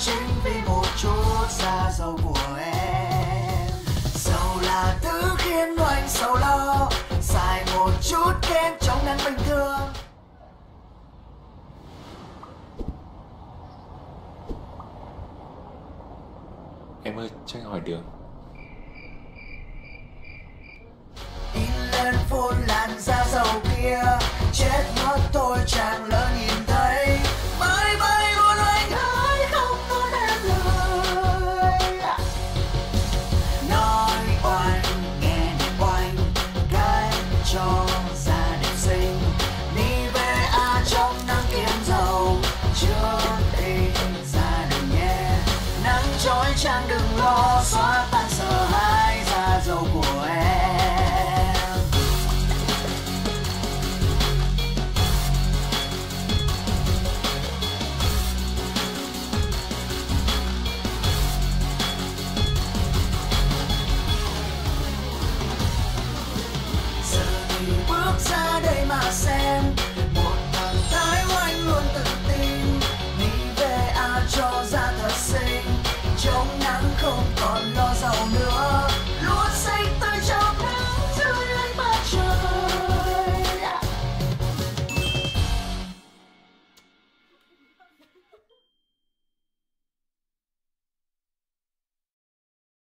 chính vì một chút xa dầu của em. Sầu là thứ khiến anh sầu lo Xài một chút kem trong nắng bình thường. Em ơi, cho anh hỏi đường. In lên phun làn da dầu kia chết mất tôi chẳng đừng lo, xóa tan sợ hãi ra dầu của em. Giờ thì bước ra đây mà xem